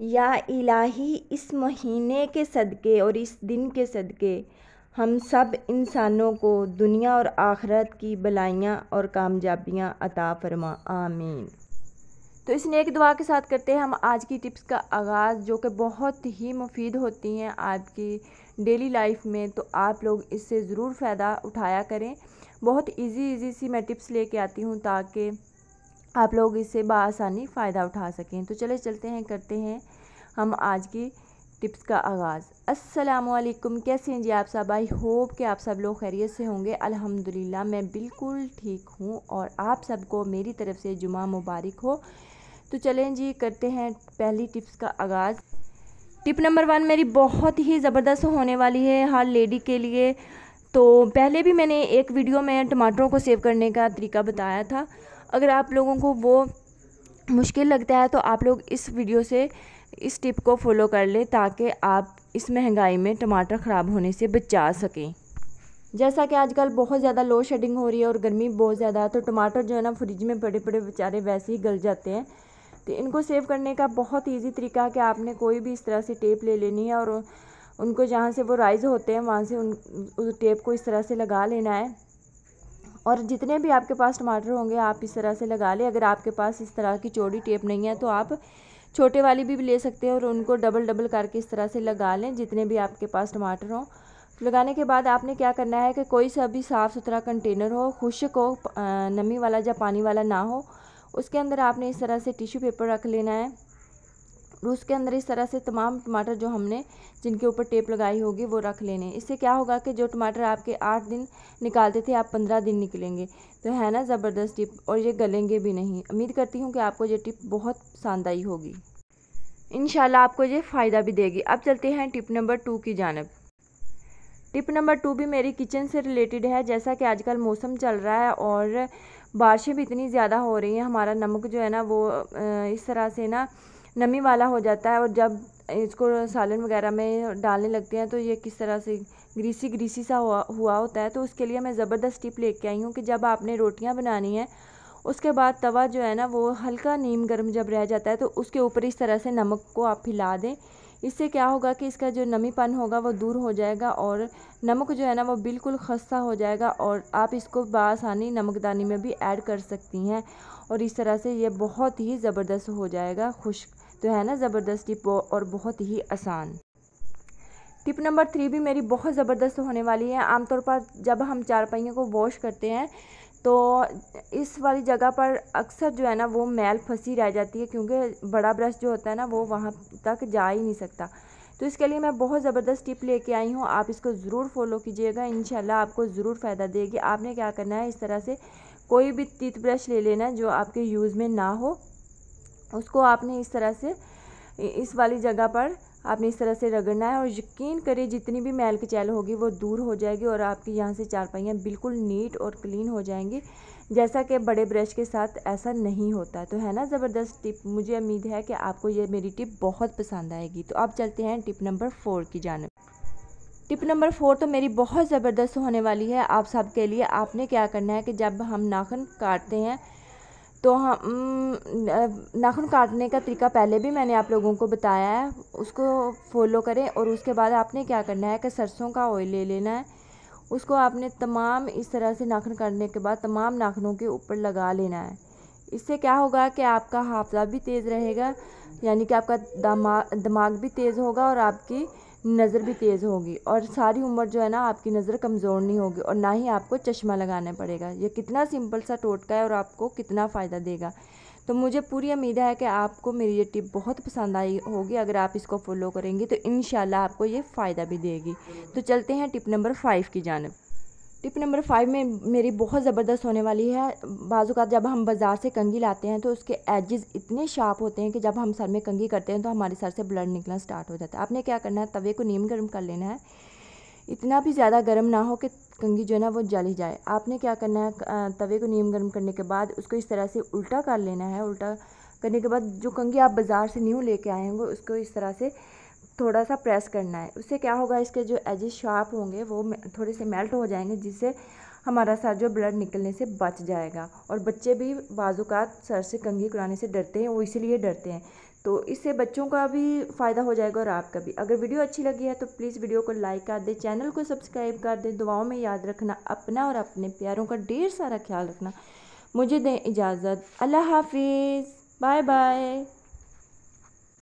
या इलाही इस महीने के सदक़े और इस दिन के सदक़े, हम सब इंसानों को दुनिया और आखरत की भलाइयाँ और कामयाबियाँ अता फरमा, आमीन। तो इस नेक दुआ के साथ करते हैं हम आज की टिप्स का आगाज़, जो कि बहुत ही मुफीद होती हैं आपकी डेली लाइफ में तो आप लोग इससे ज़रूर फ़ायदा उठाया करें। बहुत इजी इजी सी मैं टिप्स लेके आती हूँ ताकि आप लोग इससे बसानी फ़ायदा उठा सकें। तो चले चलते हैं, करते हैं हम आज की टिप्स का आगाज़। असलकुम कैसे हैं जी आप सब? आई होप कि आप सब लोग खैरियत से होंगे। अल्हम्दुलिल्लाह, मैं बिल्कुल ठीक हूँ और आप सबको मेरी तरफ़ से जुमा मुबारक हो। तो चलें जी, करते हैं पहली टिप्स का आगाज़। टिप नंबर वन, मेरी बहुत ही ज़बरदस्त होने वाली है हर लेडी के लिए। तो पहले भी मैंने एक वीडियो में टमाटरों को सेव करने का तरीका बताया था। अगर आप लोगों को वो मुश्किल लगता है तो आप लोग इस वीडियो से इस टिप को फॉलो कर लें ताकि आप इस महँगाई में टमाटर ख़राब होने से बचा सकें। जैसा कि आजकल बहुत ज़्यादा लो शेडिंग हो रही है और गर्मी बहुत ज़्यादा है तो टमाटर जो है ना फ्रिज में बड़े बड़े बेचारे वैसे ही गल जाते हैं। तो इनको सेव करने का बहुत ईजी तरीका है कि आपने कोई भी इस तरह से टेप ले लेनी है और उनको जहाँ से वो राइज़ होते हैं, वहाँ से उन, उस टेप को इस तरह से लगा लेना है। और जितने भी आपके पास टमाटर होंगे, आप इस तरह से लगा लें। अगर आपके पास इस तरह की चौड़ी टेप नहीं है तो आप छोटे वाली भी ले सकते हैं और उनको डबल डबल करके इस तरह से लगा लें, जितने भी आपके पास टमाटर हों। लगाने के बाद आपने क्या करना है कि कोई सा भी साफ़ सुथरा कंटेनर हो, खुश्क हो नमी वाला या पानी वाला ना हो, उसके अंदर आपने इस तरह से टिश्यू पेपर रख लेना है। उसके अंदर इस तरह से तमाम टमाटर जो हमने, जिनके ऊपर टेप लगाई होगी, वो रख लेने। इससे क्या होगा कि जो टमाटर आपके आठ दिन निकालते थे, आप पंद्रह दिन निकलेंगे। तो है ना, ज़बरदस्त टिप, और ये गलेंगे भी नहीं। उम्मीद करती हूँ कि आपको ये टिप बहुत पसंद आई होगी। इन आपको ये फ़ायदा भी देगी। अब चलते हैं टिप नंबर टू की जानब। टिप नंबर टू भी मेरी किचन से रिलेटेड है। जैसा कि आजकल मौसम चल रहा है और बारिशें भी इतनी ज़्यादा हो रही हैं, हमारा नमक जो है ना, वो इस तरह से ना नमी वाला हो जाता है और जब इसको सालन वगैरह में डालने लगते हैं तो ये किस तरह से ग्रीसी ग्रीसी सा हुआ हुआ होता है। तो उसके लिए मैं ज़बरदस्त टिप लेके आई हूँ कि जब आपने रोटियाँ बनानी हैं, उसके बाद तवा जो है ना, वो हल्का नीम गर्म जब रह जाता है तो उसके ऊपर इस तरह से नमक को आप हिला दें। इससे क्या होगा कि इसका जो नमीपन होगा, वो दूर हो जाएगा और नमक जो है ना, वो बिल्कुल खस्ता हो जाएगा और आप इसको बसानी नमकदानी में भी ऐड कर सकती हैं और इस तरह से ये बहुत ही ज़बरदस्त हो जाएगा खुश तो है ना ज़बरदस्त टिप और बहुत ही आसान। टिप नंबर थ्री भी मेरी बहुत ज़बरदस्त होने वाली है। आमतौर पर जब हम चार पहियों को वॉश करते हैं तो इस वाली जगह पर अक्सर जो है ना वो मैल फंसी रह जाती है क्योंकि बड़ा ब्रश जो होता है ना वो वहाँ तक जा ही नहीं सकता। तो इसके लिए मैं बहुत ज़बरदस्त टिप लेके आई हूँ। आप इसको ज़रूर फॉलो कीजिएगा। इन आपको ज़रूर फ़ायदा देगी। आपने क्या करना है, इस तरह से कोई भी टीथ ब्रश ले लेना जो आपके यूज़ में ना हो। उसको आपने इस तरह से, इस वाली जगह पर आपने इस तरह से रगड़ना है और यकीन करें जितनी भी मैल कचैल होगी वो दूर हो जाएगी और आपकी यहाँ से चारपाइयाँ बिल्कुल नीट और क्लीन हो जाएँगी। जैसा कि बड़े ब्रश के साथ ऐसा नहीं होता। तो है ना ज़बरदस्त टिप? मुझे उम्मीद है कि आपको ये मेरी टिप बहुत पसंद आएगी। तो अब चलते हैं टिप नंबर फोर की जानब। टिप नंबर फोर तो मेरी बहुत ज़बरदस्त होने वाली है। आप सब के लिए आपने क्या करना है कि जब हम नाखन काटते हैं तो हम नाखून काटने का तरीका पहले भी मैंने आप लोगों को बताया है, उसको फॉलो करें और उसके बाद आपने क्या करना है कि सरसों का ऑयल ले लेना है। उसको आपने तमाम इस तरह से नाखून काटने के बाद तमाम नाखूनों के ऊपर लगा लेना है। इससे क्या होगा कि आपका हाफजा भी तेज़ रहेगा, यानी कि आपका दमा, दिमाग भी तेज़ होगा और आपकी नज़र भी तेज़ होगी और सारी उम्र जो है ना आपकी नज़र कमज़ोर नहीं होगी और ना ही आपको चश्मा लगाना पड़ेगा। यह कितना सिंपल सा टोटका है और आपको कितना फ़ायदा देगा। तो मुझे पूरी उम्मीद है कि आपको मेरी ये टिप बहुत पसंद आई होगी। अगर आप इसको फॉलो करेंगी तो इन आपको ये फ़ायदा भी देगी। तो चलते हैं टिप नंबर फाइव की जानब। टिप नंबर फाइव में मेरी बहुत ज़बरदस्त होने वाली है। बाजू का जब हम बाज़ार से कंगी लाते हैं तो उसके एजेस इतने शार्प होते हैं कि जब हम सर में कंगी करते हैं तो हमारे सर से ब्लड निकलना स्टार्ट हो जाता है। आपने क्या करना है? तवे को नीम गर्म कर लेना है। इतना भी ज़्यादा गर्म ना हो कि कंगी जो है ना, वो जल ही जाए। आपने क्या करना है? तवे को नीम गर्म करने के बाद उसको इस तरह से उल्टा कर लेना है। उल्टा करने के बाद जो कंगी आप बाज़ार से न्यू लेके आए होंगे, उसको इस तरह से थोड़ा सा प्रेस करना है। उससे क्या होगा, इसके जो एजेस शार्प होंगे, वो थोड़े से मेल्ट हो जाएँगे, जिससे हमारा सर जो ब्लड निकलने से बच जाएगा। और बच्चे भी बाजुकात सर से कंघी कराने से डरते हैं, वो इसीलिए डरते हैं। तो इससे बच्चों का भी फ़ायदा हो जाएगा और आपका भी। अगर वीडियो अच्छी लगी है तो प्लीज़ वीडियो को लाइक कर दें चैनल को सब्सक्राइब कर दें, दुआओं में याद रखना, अपना और अपने प्यारों का ढेर सारा ख्याल रखना। मुझे दें इजाज़त। अल्लाह हाफिज़। Bye bye